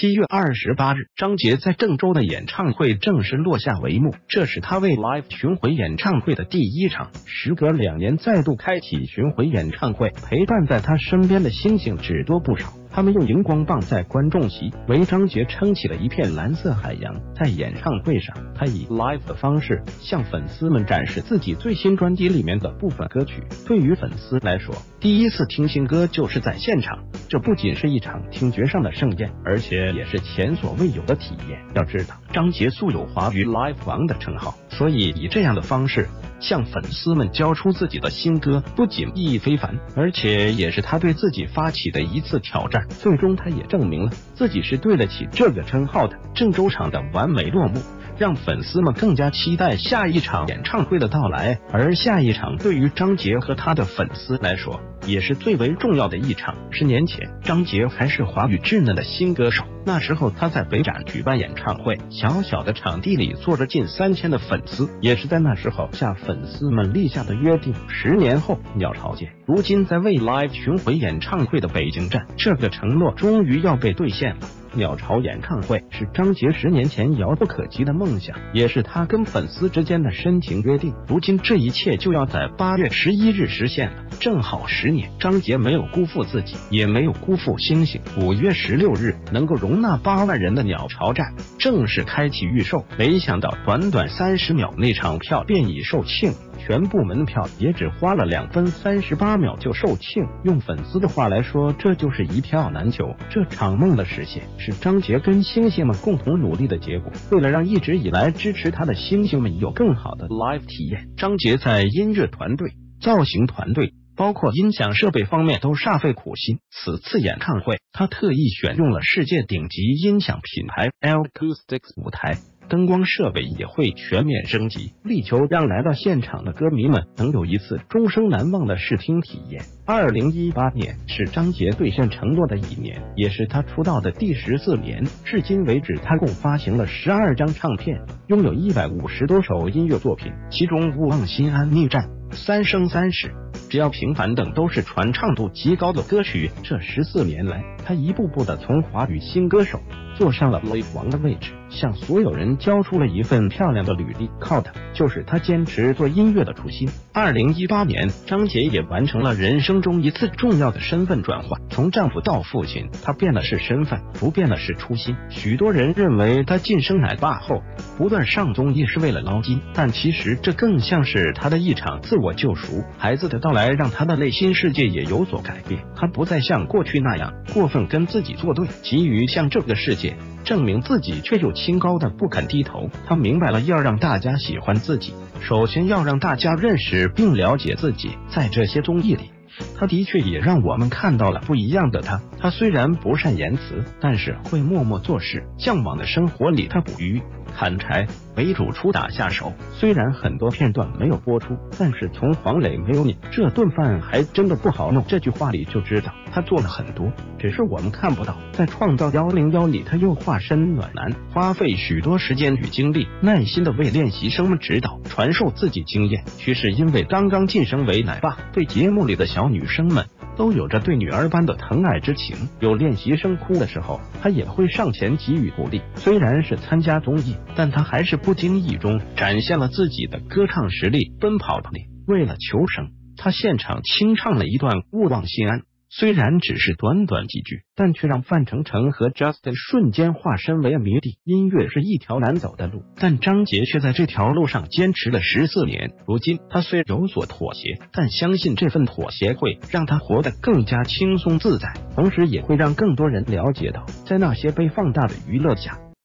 七月二十八日，张杰在郑州的演唱会正式落下帷幕。这是他为 Live 巡回演唱会的第一场。时隔两年再度开启巡回演唱会，陪伴在他身边的星星只多不少。他们用荧光棒在观众席为张杰撑起了一片蓝色海洋。在演唱会上，他以 live 的方式向粉丝们展示自己最新专辑里面的部分歌曲。对于粉丝来说，第一次听新歌就是在现场，这不仅是一场听觉上的盛宴，而且也是前所未有的体验。要知道，张杰素有华语 live 王的称号，所以以这样的方式。向粉丝们交出自己的新歌，不仅意义非凡，而且也是他对自己发起的一次挑战。最终，他也证明了自己是对得起这个称号的。郑州场的完美落幕。让粉丝们更加期待下一场演唱会的到来，而下一场对于张杰和他的粉丝来说，也是最为重要的一场。十年前，张杰还是华语稚嫩的新歌手，那时候他在北展举办演唱会，小小的场地里坐着近三千的粉丝，也是在那时候向粉丝们立下的约定。十年后，鸟巢见，如今在未来巡回演唱会的北京站，这个承诺终于要被兑现了。鸟巢演唱会是张杰十年前遥不可及的梦想，也是他跟粉丝之间的深情约定。如今这一切就要在八月十一日实现了，正好十年。张杰没有辜负自己，也没有辜负星星。五月十六日，能够容纳八万人的鸟巢站正式开启预售，没想到短短三十秒，那场票便已售罄。全部门票也只花了两分三十八秒就售罄，用粉丝的话来说，这就是一票难求。这场梦的实现是张杰跟星星们共同努力的结果。为了让一直以来支持他的星星们有更好的 live 体验，张杰在音乐团队、造型团队，包括音响设备方面都煞费苦心。此次演唱会，他特意选用了世界顶级音响品牌 L Acoustics 舞台。灯光设备也会全面升级，力求让来到现场的歌迷们能有一次终生难忘的视听体验。二零一八年是张杰兑现承诺的一年，也是他出道的第十四年。至今为止，他共发行了十二张唱片，拥有一百五十多首音乐作品，其中《勿忘心安》《逆战》《三生三世》。只要平凡等都是传唱度极高的歌曲。这十四年来，他一步步的从华语新歌手坐上了雷王的位置，向所有人交出了一份漂亮的履历。靠的就是他坚持做音乐的初心。二零一八年，张杰也完成了人生中一次重要的身份转换，从丈夫到父亲，他变的是身份，不变的是初心。许多人认为他晋升奶爸后不断上综艺是为了捞金，但其实这更像是他的一场自我救赎。孩子的到来。来让他的内心世界也有所改变，他不再像过去那样过分跟自己作对，急于向这个世界证明自己，却又清高的不肯低头。他明白了，要让大家喜欢自己，首先要让大家认识并了解自己。在这些综艺里，他的确也让我们看到了不一样的他。他虽然不善言辞，但是会默默做事。向往的生活里，他捕鱼。砍柴为主出打下手，虽然很多片段没有播出，但是从黄磊没有你这顿饭还真的不好弄这句话里就知道他做了很多，只是我们看不到。在创造幺零幺里，他又化身暖男，花费许多时间与精力，耐心的为练习生们指导、传授自己经验。其实因为刚刚晋升为奶爸，对节目里的小女生们。都有着对女儿般的疼爱之情，有练习生哭的时候，他也会上前给予鼓励。虽然是参加综艺，但他还是不经意中展现了自己的歌唱实力。奔跑力，为了求生，他现场清唱了一段《勿忘心安》。虽然只是短短几句，但却让范丞丞和 Justin 瞬间化身为迷弟。音乐是一条难走的路，但张杰却在这条路上坚持了十四年。如今他虽有所妥协，但相信这份妥协会让他活得更加轻松自在，同时也会让更多人了解到，在那些被放大的娱乐下。